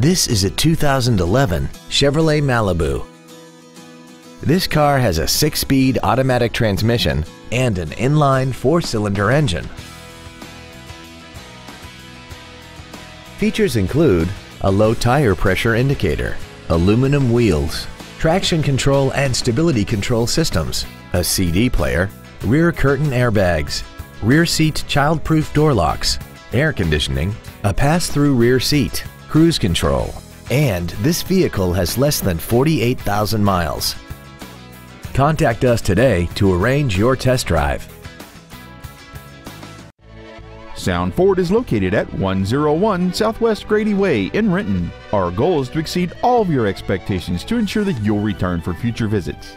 This is a 2011 Chevrolet Malibu. This car has a six-speed automatic transmission and an inline four-cylinder engine. Features include a low tire pressure indicator, aluminum wheels, traction control and stability control systems, a CD player, rear curtain airbags, rear seat child-proof door locks, air conditioning, a pass-through rear seat, cruise control, and this vehicle has less than 48,000 miles. Contact us today to arrange your test drive. Sound Ford is located at 101 Southwest Grady Way in Renton. Our goal is to exceed all of your expectations to ensure that you'll return for future visits.